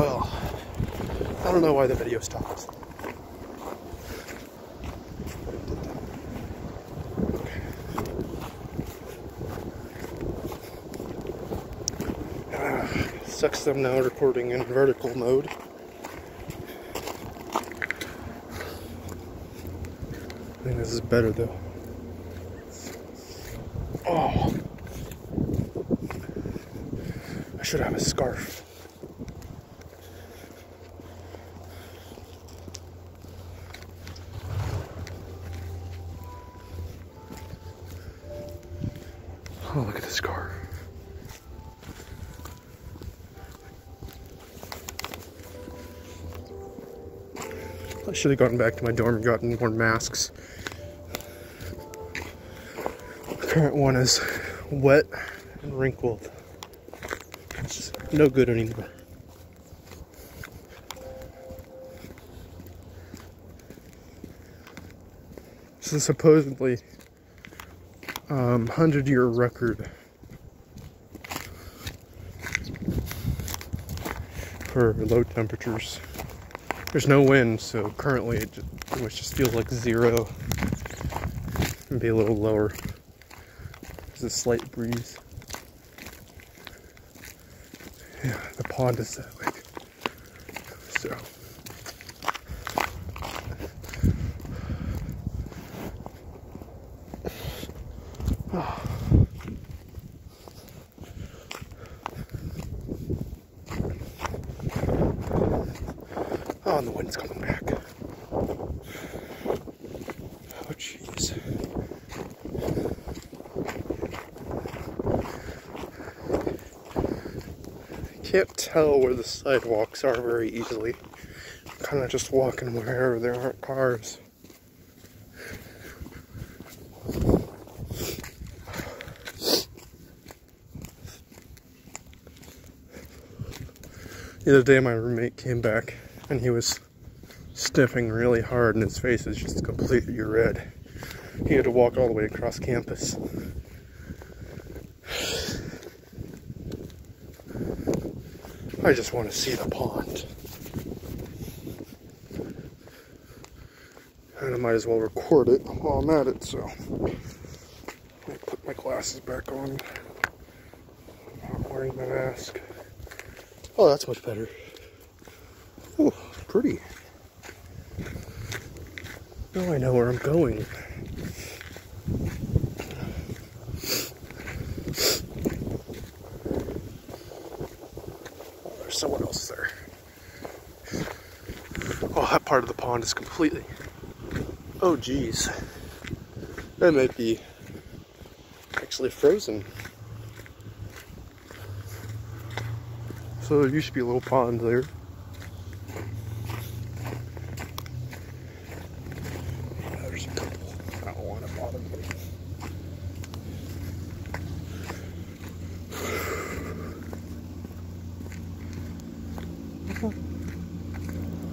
Well, I don't know why the video stopped. Sucks I'm now recording in vertical mode. I think this is better though. Oh. I should have a scarf. Oh, look at this car. I should have gotten back to my dorm and gotten more masks. The current one is wet and wrinkled. It's no good anymore. This is supposedly um, 100 year record for low temperatures. There's no wind, so currently it just, it just feels like zero. Maybe a little lower. There's a slight breeze. Yeah, the pond is that way. So. Oh, and the wind's coming back. Oh, jeez. Can't tell where the sidewalks are very easily. Kind of just walking wherever there aren't cars. The other day, my roommate came back and he was sniffing really hard, and his face is just completely red. He had to walk all the way across campus. I just want to see the pond. And I might as well record it while I'm at it, so. Let me put my glasses back on. I'm not wearing my mask. Oh, that's much better. Oh, pretty. Now I know where I'm going. Oh, there's someone else there. Oh, that part of the pond is completely. Oh, geez. That might be actually frozen. So there used to be a little pond there. There's a couple. I don't want to bother them.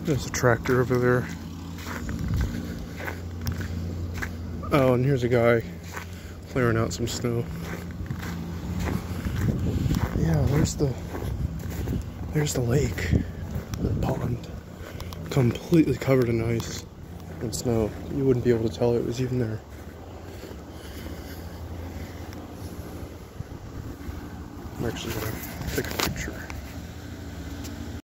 There's a tractor over there. Oh, and here's a guy clearing out some snow. Yeah, there's the there's the lake, the pond, completely covered in ice and snow. You wouldn't be able to tell it was even there. I'm actually gonna